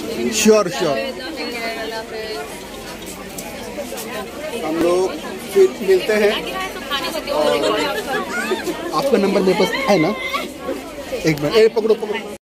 Sure sure हम लोग फिर मिलते हैं। आपका नंबर मेरे पास है ना? एक मिनट ए, पकड़ो पकड़ो।